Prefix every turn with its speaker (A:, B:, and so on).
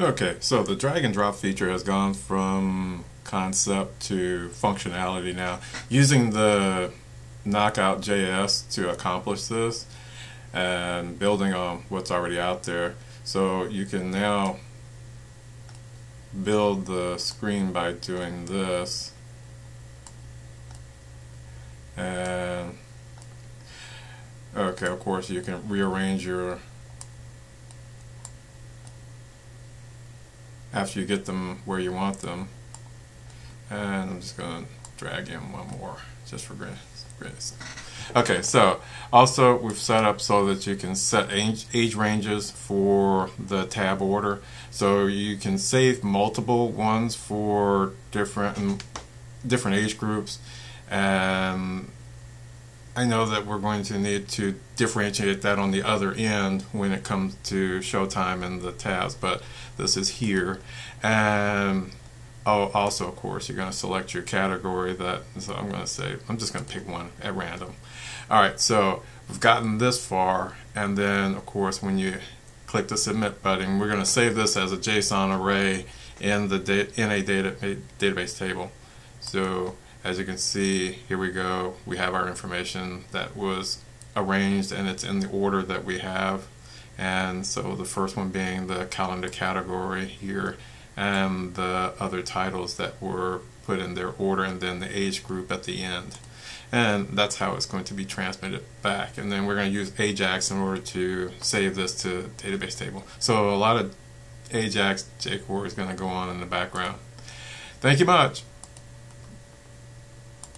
A: Okay, so the drag and drop feature has gone from concept to functionality now. Using the Knockout JS to accomplish this and building on what's already out there. So you can now build the screen by doing this and okay of course you can rearrange your after you get them where you want them. And I'm just going to drag in one more just for grace. Okay, so also we've set up so that you can set age, age ranges for the tab order. So you can save multiple ones for different different age groups and I know that we're going to need to differentiate that on the other end when it comes to Showtime and the tabs, but this is here. Um, and oh, also, of course, you're going to select your category that, so I'm going to say, I'm just going to pick one at random. All right, so we've gotten this far, and then, of course, when you click the submit button, we're going to save this as a JSON array in the in a data, database table. So as you can see, here we go. We have our information that was arranged and it's in the order that we have. And so the first one being the calendar category here and the other titles that were put in their order and then the age group at the end. And that's how it's going to be transmitted back. And then we're going to use Ajax in order to save this to database table. So a lot of Ajax jQuery is going to go on in the background. Thank you much.